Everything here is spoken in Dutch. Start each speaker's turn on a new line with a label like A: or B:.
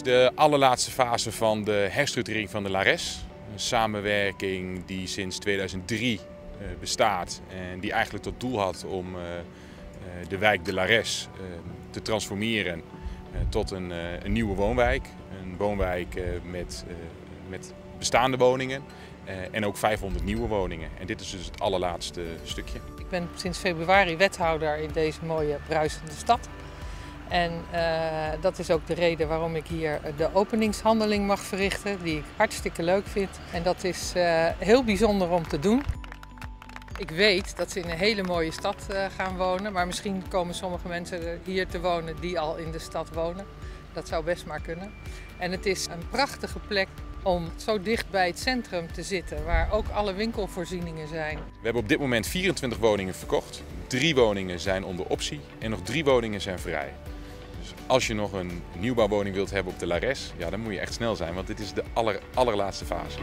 A: is de allerlaatste fase van de herstructurering van de Lares. Een samenwerking die sinds 2003 eh, bestaat en die eigenlijk tot doel had om eh, eh, de wijk de Lares te transformeren tot een, nieuwe woonwijk. Een woonwijk met, met bestaande woningen en ook 500 nieuwe woningen. En dit is dus het allerlaatste stukje.
B: Ik ben sinds februari wethouder in deze mooie bruisende stad. En uh, dat is ook de reden waarom ik hier de openingshandeling mag verrichten, die ik hartstikke leuk vind. En dat is uh, heel bijzonder om te doen. Ik weet dat ze in een hele mooie stad gaan wonen, maar misschien komen sommige mensen hier te wonen die al in de stad wonen. Dat zou best maar kunnen. En het is een prachtige plek om zo dicht bij het centrum te zitten, waar ook alle winkelvoorzieningen zijn. We
A: hebben op dit moment 24 woningen verkocht. Drie woningen zijn onder optie en nog drie woningen zijn vrij. Dus als je nog een nieuwbouwwoning wilt hebben op de Lares, ja, dan moet je echt snel zijn, want dit is de aller, allerlaatste fase.